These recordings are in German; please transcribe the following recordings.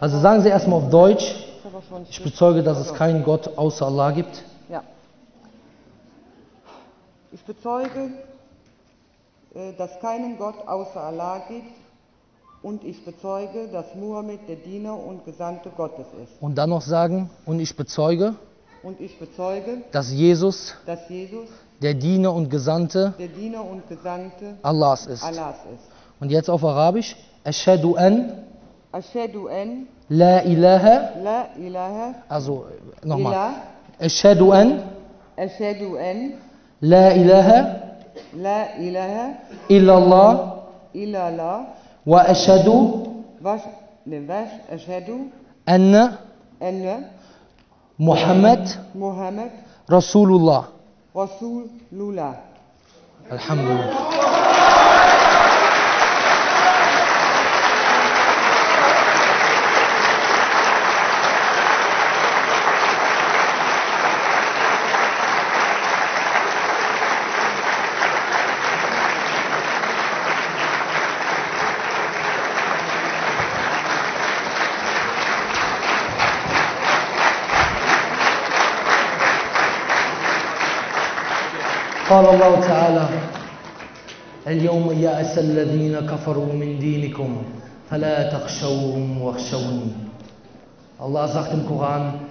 Also sagen Sie erstmal auf Deutsch, ich bezeuge, dass es keinen Gott außer Allah gibt. Ja. Ich bezeuge, äh, dass keinen Gott außer Allah gibt und ich bezeuge, dass Mohammed der Diener und Gesandte Gottes ist. Und dann noch sagen, und ich bezeuge, Und ich bezeuge, dass Jesus dass Jesus der Diener und Gesandte der Diener und Gesandte Allahs ist. Allahs ist. Und jetzt auf Arabisch, Ashadu an Ashadu an la ilaha, la ilaha also äh, nochmal, illa Ashadu an Ashadu an la ilaha la ilaha illallah illallah wa ashadu was ne was Ashadu anna anna Muhammad Muhammad Rasulullah. Rasulullah. Alhamdulillah. قال الله تعالى اليوم يأس الذين كفروا من دينكم فلا تخشوهم واخشوني Allah sagt im Koran,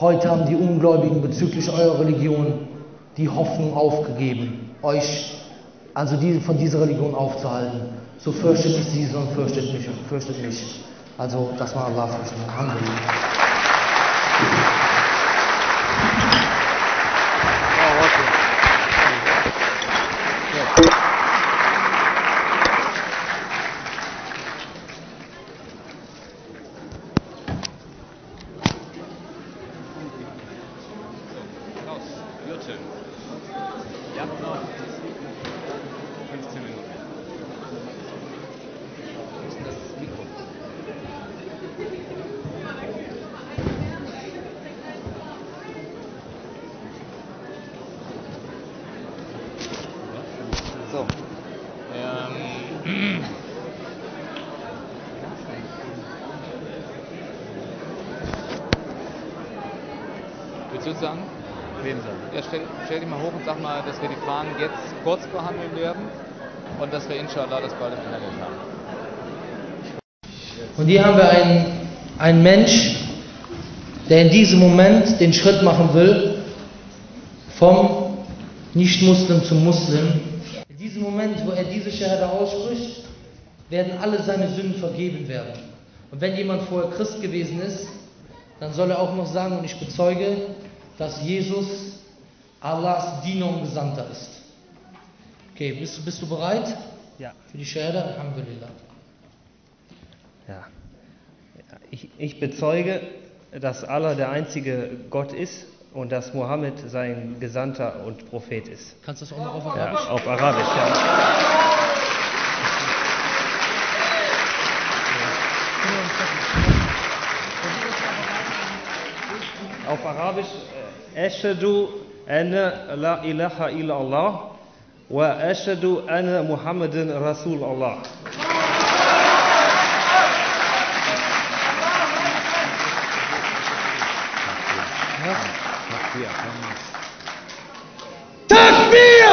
heute haben die Ungläubigen bezüglich eurer Religion die Hoffnung aufgegeben, euch also diese, von dieser Religion aufzuhalten. So fürchtet nicht sie, sondern fürchtet mich. Fürchtet mich. Also, dass man Allah fürchtet. Alhamdulillah. Your turn. Ja, So. Ähm. Willst du es sagen? Wen sagen? Ja, stell, stell dich mal hoch und sag mal, dass wir die Fahnen jetzt kurz behandeln werden und dass wir inshallah das bald im Internet haben. Und hier haben wir einen, einen Mensch, der in diesem Moment den Schritt machen will, vom Nicht-Muslim zum Muslim. In diesem Moment, wo er diese Shahada ausspricht, werden alle seine Sünden vergeben werden. Und wenn jemand vorher Christ gewesen ist, dann soll er auch noch sagen, und ich bezeuge, dass Jesus Allahs Diener und Gesandter ist. Okay, bist, du- bist du bereit Ja. für die Shahada? Alhamdulillah. ja. Ich, ich bezeuge, dass Allah der einzige Gott ist und dass Mohammed sein Gesandter und Prophet ist. Kannst du das auch noch auf Ja, Arabisch? auf Arabisch, ja. Auf Arabisch, äh, Ashadu anna la ilaha illa Allah wa ashadu anna Muhammadan Rasul Allah. Takbir! Takbir!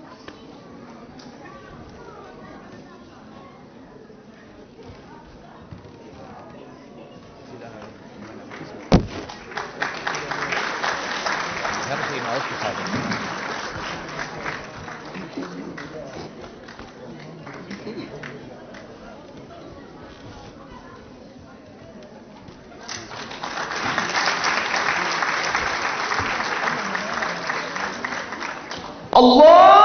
Allah